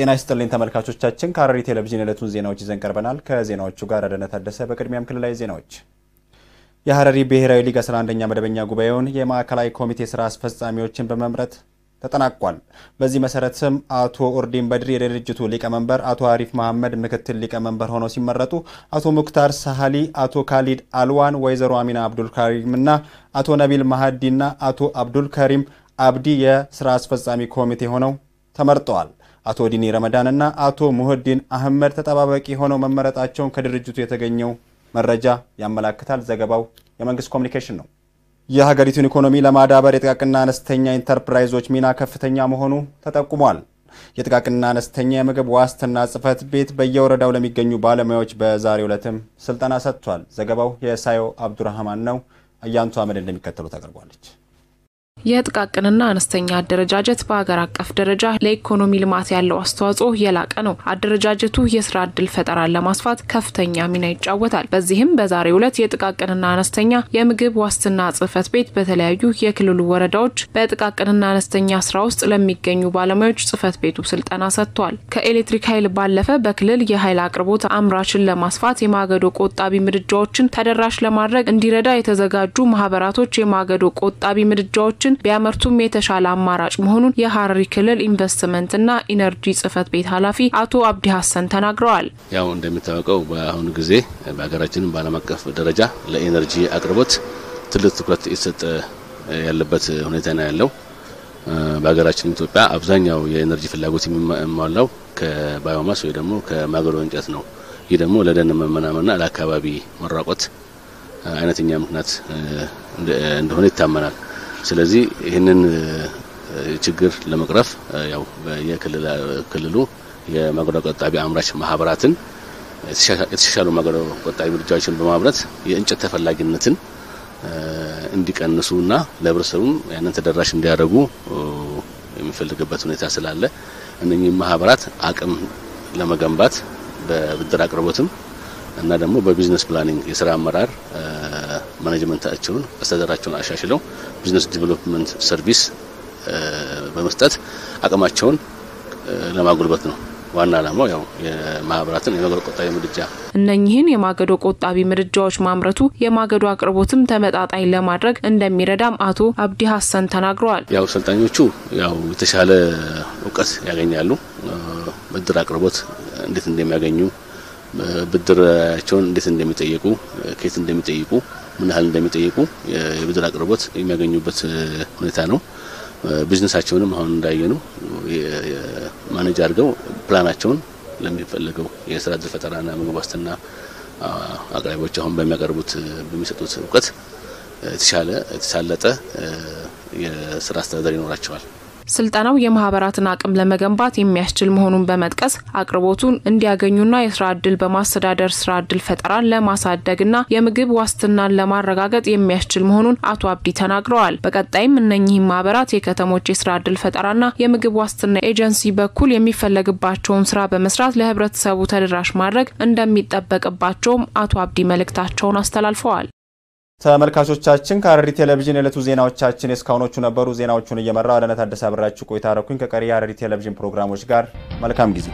ጤና ይስጥልኝ ተመልካቾቻችን፣ ከሐረሪ ቴሌቪዥን የዕለቱን ዜናዎች ይዘን ቀርበናል። ከዜናዎቹ ጋር አደነት ታደሰ። በቅድሚያም ክልላዊ ዜናዎች። የሐረሪ ብሔራዊ ሊግ 11ኛ መደበኛ ጉባኤውን የማዕከላዊ ኮሚቴ ስራ አስፈጻሚዎችን በመምረጥ ተጠናቋል። በዚህ መሰረትም አቶ ኦርዲን በድሪ የድርጅቱ ሊቀመንበር፣ አቶ አሪፍ መሐመድ ምክትል ሊቀመንበር ሆነው ሲመረጡ አቶ ሙክታር ሳህሊ፣ አቶ ካሊድ አልዋን፣ ወይዘሮ አሚና አብዱል ካሪም እና አቶ ነቢል ማሀዲና አቶ አብዱል ከሪም አብዲ የስራ አስፈጻሚ ኮሚቴ ሆነው ተመርጠዋል። አቶ ዲኒ ረመዳንና አቶ ሙህዲን አህመድ ተጠባባቂ ሆነው መመረጣቸውን ከድርጅቱ የተገኘው መረጃ ያመላክታል። ዘገባው የመንግስት ኮሚኒኬሽን ነው። የሀገሪቱን ኢኮኖሚ ለማዳበር የጥቃቅንና አነስተኛ ኢንተርፕራይዞች ሚና ከፍተኛ መሆኑ ተጠቁሟል። የጥቃቅንና አነስተኛ የምግብ ዋስትና ጽሕፈት ቤት በየወረዳው ለሚገኙ ባለሙያዎች በዛሬው ዕለትም ስልጠና ሰጥቷል። ዘገባው የሳዮ አብዱራህማን ነው። አያንቱ አመድ እንደሚከተሉት ታቀርቧለች። የጥቃቅንና አነስተኛ አደረጃጀት በሀገር አቀፍ ደረጃ ለኢኮኖሚ ልማት ያለው አስተዋጽኦ የላቀ ነው። አደረጃጀቱ የስራ እድል ፈጠራን ለማስፋት ከፍተኛ ሚና ይጫወታል። በዚህም በዛሬው ዕለት የጥቃቅንና አነስተኛ የምግብ ዋስትና ጽሕፈት ቤት በተለያዩ የክልሉ ወረዳዎች በጥቃቅንና አነስተኛ ስራ ውስጥ ለሚገኙ ባለሙያዎች ጽሕፈት ቤቱ ስልጠና ሰጥቷል። ከኤሌክትሪክ ኃይል ባለፈ በክልል የኃይል አቅርቦት አምራችን ለማስፋት የማገዶ ቆጣቢ ምድጃዎችን ተደራሽ ለማድረግ እንዲረዳ የተዘጋጁ ማህበራቶች የማገዶ ቆጣቢ ምድጃዎችን ቢያመርቱም የተሻለ አማራጭ መሆኑን የሐረሪ ክልል ኢንቨስትመንትና ኢነርጂ ጽሕፈት ቤት ኃላፊ አቶ አብዲ ሀሰን ተናግረዋል። ያው እንደሚታወቀው በአሁኑ ጊዜ በሀገራችንም በዓለም አቀፍ ደረጃ ለኢነርጂ አቅርቦት ትልቅ ትኩረት የተሰጠ ያለበት ሁኔታ ነው ያለው። በሀገራችን ኢትዮጵያ አብዛኛው የኢነርጂ ፍላጎት የሚሟላው ከባዮማስ ወይ ደግሞ ከማገዶ እንጨት ነው። ይህ ደግሞ ለደን መመናመንና ለአካባቢ መራቆት አይነተኛ ምክንያት እንደሆነ ይታመናል። ስለዚህ ይህንን ችግር ለመቅረፍ ያው የክልሉ የማገዶ ቆጣቢ አምራች ማህበራትን የተሻሻሉ ማገዶ ቆጣቢ ምድጃዎችን በማምረት የእንጨት ተፈላጊነትን እንዲቀንሱና ለህብረተሰቡም ያንን ተደራሽ እንዲያደርጉ የሚፈልግበት ሁኔታ ስላለ እነኚህ ማህበራት አቅም ለመገንባት በብድር አቅርቦትም እና ደግሞ በ business planning የስራ አመራር management ኣቸውን አስተዳደራቸውን አሻሽለው business development service በመስጠት አቅማቸውን ለማጉልበት ነው። ዋና ዓላማው ያው የማህበራትን የማገዶ ቆጣቢ ምድጃ እነኚህን የማገዶ ቆጣቢ ምድጃዎች ማምረቱ የማገዶ አቅርቦትም ተመጣጣኝ ለማድረግ እንደሚረዳም አቶ አብዲ ሀሰን ተናግረዋል። ያው ሰልጣኞቹ ያው የተሻለ እውቀት ያገኛሉ። ብድር አቅርቦት እንዴት እንደሚያገኙ ብድራቸውን እንዴት እንደሚጠየቁ ከየት እንደሚጠይቁ ምን ያህል እንደሚጠይቁ የብድር አቅርቦት የሚያገኙበት ሁኔታ ነው። ቢዝነሳቸውንም አሁን እንዳየነው ማኔጅ አድርገው ፕላናቸውን ለሚፈልገው የስራ እድል ፈጠራና ምግብ ዋስትና አቅራቢዎች አሁን በሚያቀርቡት በሚሰጡት እውቀት የተሻለ የተሳለጠ የስራ አስተዳደር ይኖራቸዋል። ስልጠናው የማህበራትን አቅም ለመገንባት የሚያስችል መሆኑን በመጥቀስ አቅርቦቱን እንዲያገኙና የስራ እድል በማስተዳደር ስራ እድል ፈጠራን ለማሳደግና የምግብ ዋስትናን ለማረጋገጥ የሚያስችል መሆኑን አቶ አብዲ ተናግረዋል። በቀጣይም እነኚህም ማህበራት የከተሞች የስራ እድል ፈጠራና የምግብ ዋስትና ኤጀንሲ በኩል የሚፈለግባቸውን ስራ በመስራት ለህብረተሰቡ ተደራሽ ማድረግ እንደሚጠበቅባቸውም አቶ አብዲ መልእክታቸውን አስተላልፈዋል። ተመልካቾቻችን ከሐረሪ ቴሌቪዥን የዕለቱ ዜናዎቻችን የእስካሁኖቹ ነበሩ። ዜናዎቹን እየመራው አለነት አዲስ አብራችሁ ቆይታ አረኩኝ። ከቀሪ የሐረሪ ቴሌቪዥን ፕሮግራሞች ጋር መልካም ጊዜ